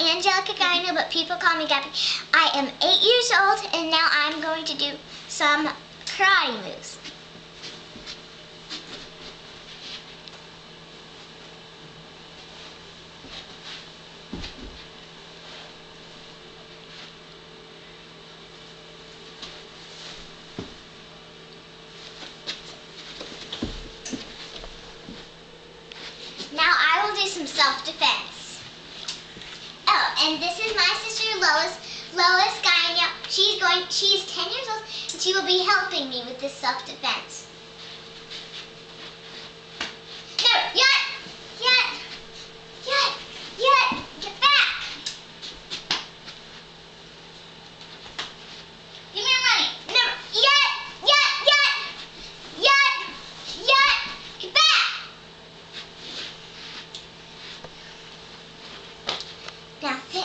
Angelica Gagnon, but people call me Gabby. I am eight years old, and now I'm going to do some karate moves. Now I will do some self-defense. And this is my sister Lois. Lois Gagnon. She's going. She's 10 years old, and she will be helping me with this self-defense. 两片